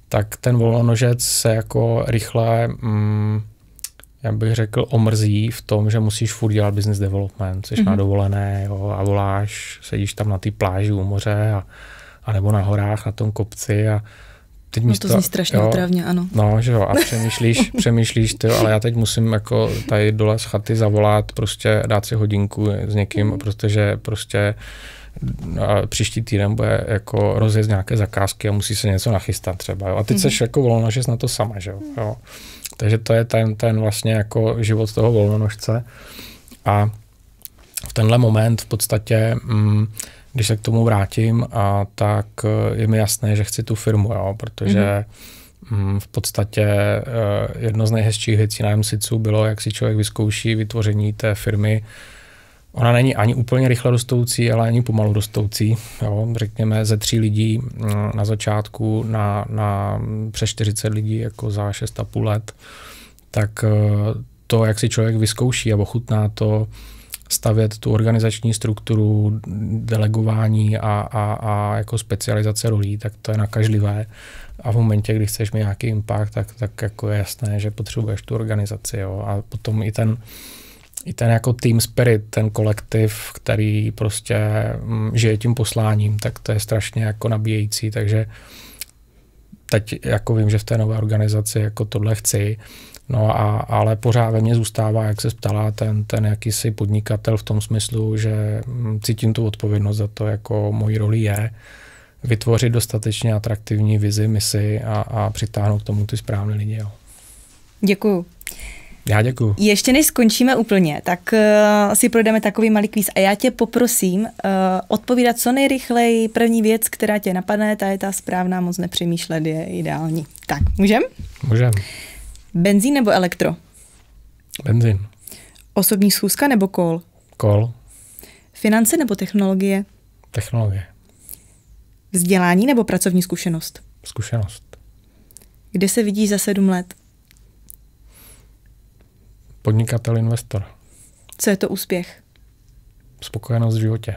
tak ten volnonožec se jako rychle, mm, já bych řekl, omrzí v tom, že musíš furt dělat business development, jsi mm-hmm. na dovolené jo, a voláš, sedíš tam na té pláži u moře a, a nebo na horách, na tom kopci a teď no to zní strašně jo, otravně, ano. No, že jo, a přemýšlíš, přemýšlíš ty, ale já teď musím jako tady dole z chaty zavolat, prostě dát si hodinku s někým, mm. protože prostě a příští týden bude jako rozjet nějaké zakázky a musí se něco nachystat třeba. Jo. A teď mm-hmm. seš jako volnonožec na to sama, že jo. jo. Takže to je ten, ten vlastně jako život toho volnonožce. A v tenhle moment v podstatě, mm, když se k tomu vrátím, a tak eh, je mi jasné, že chci tu firmu, jo, protože mm-hmm. v podstatě eh, jedno z nejhezčích věcí na MSICu bylo, jak si člověk vyzkouší vytvoření té firmy Ona není ani úplně rychle rostoucí, ale ani pomalu rostoucí. Jo, řekněme ze tří lidí mm, na začátku na, na přes 40 lidí jako za 6,5 let. Tak eh, to, jak si člověk vyzkouší a ochutná to, stavět tu organizační strukturu, delegování a, a, a jako specializace rolí, tak to je nakažlivé. A v momentě, kdy chceš mít nějaký impact, tak, tak jako je jasné, že potřebuješ tu organizaci. Jo. A potom i ten, i ten jako team spirit, ten kolektiv, který prostě mm, žije tím posláním, tak to je strašně jako nabíjející, takže teď jako vím, že v té nové organizaci jako tohle chci, no a, ale pořád ve mně zůstává, jak se ptala, ten, ten jakýsi podnikatel v tom smyslu, že mm, cítím tu odpovědnost za to, jako mojí roli je vytvořit dostatečně atraktivní vizi, misi a, a přitáhnout k tomu ty správné lidi. Jo. Děkuju. Já děkuji. Ještě než skončíme úplně, tak uh, si projdeme takový malý kvíz a já tě poprosím uh, odpovídat co nejrychleji. První věc, která tě napadne, ta je ta správná, moc nepřemýšlet je ideální. Tak, můžem? Můžem. Benzín nebo elektro? Benzín. Osobní schůzka nebo kol? Kol. Finance nebo technologie? Technologie. Vzdělání nebo pracovní zkušenost? Zkušenost. Kde se vidíš za sedm let? Podnikatel, investor. Co je to úspěch? Spokojenost v životě.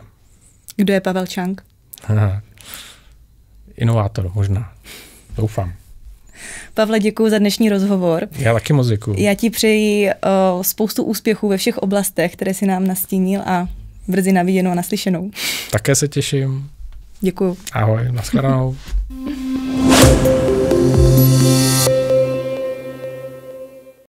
Kdo je Pavel Čang? Inovátor, možná. Doufám. Pavle, děkuji za dnešní rozhovor. Já taky moc děkuji. Já ti přeji uh, spoustu úspěchů ve všech oblastech, které si nám nastínil a brzy na viděnou a naslyšenou. Také se těším. Děkuji. Ahoj, nashledanou.